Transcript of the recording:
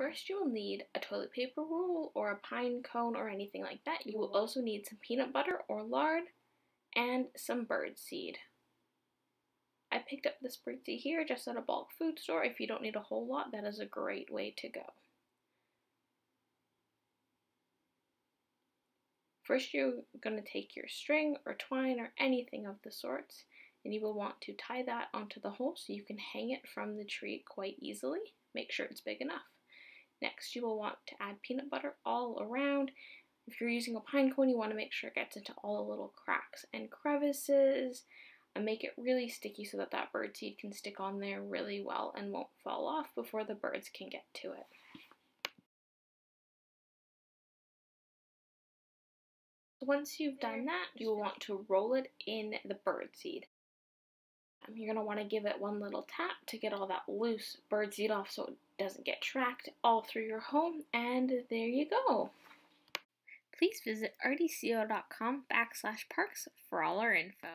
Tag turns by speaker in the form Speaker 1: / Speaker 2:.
Speaker 1: First, you will need a toilet paper roll or a pine cone or anything like that. You will also need some peanut butter or lard and some bird seed. I picked up this bird seed here just at a bulk food store. If you don't need a whole lot, that is a great way to go. First, you're going to take your string or twine or anything of the sorts, and you will want to tie that onto the hole so you can hang it from the tree quite easily. Make sure it's big enough. Next, you will want to add peanut butter all around. If you're using a pine cone, you want to make sure it gets into all the little cracks and crevices and make it really sticky so that that bird seed can stick on there really well and won't fall off before the birds can get to it. Once you've done that, you will want to roll it in the birdseed. You're going to want to give it one little tap to get all that loose birdseed off so it doesn't get tracked all through your home, and there you go. Please visit rdco.com backslash parks for all our info.